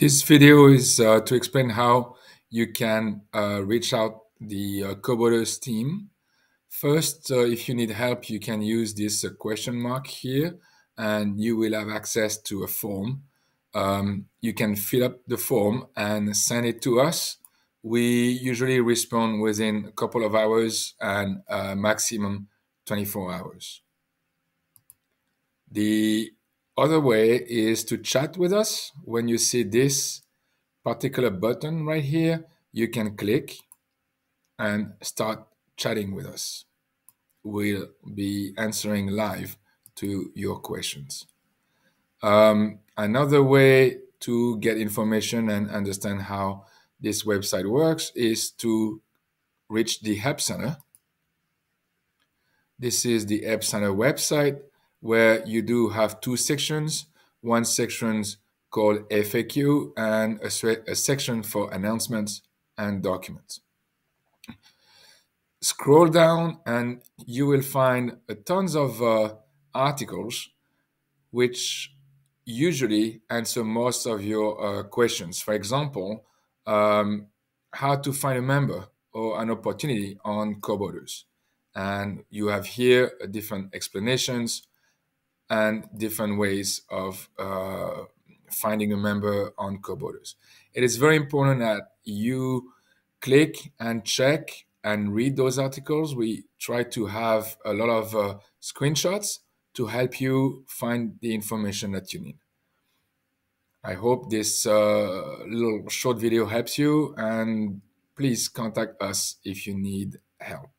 This video is uh, to explain how you can uh, reach out the uh, team. First, uh, if you need help, you can use this uh, question mark here and you will have access to a form. Um, you can fill up the form and send it to us. We usually respond within a couple of hours and uh, maximum 24 hours. The other way is to chat with us. When you see this particular button right here, you can click and start chatting with us. We'll be answering live to your questions. Um, another way to get information and understand how this website works is to reach the Help Center. This is the Help Center website where you do have two sections. One section called FAQ and a, a section for announcements and documents. Scroll down and you will find tons of uh, articles which usually answer most of your uh, questions. For example, um, how to find a member or an opportunity on Coboaters. And you have here different explanations and different ways of uh, finding a member on Coboaters. It is very important that you click and check and read those articles. We try to have a lot of uh, screenshots to help you find the information that you need. I hope this uh, little short video helps you and please contact us if you need help.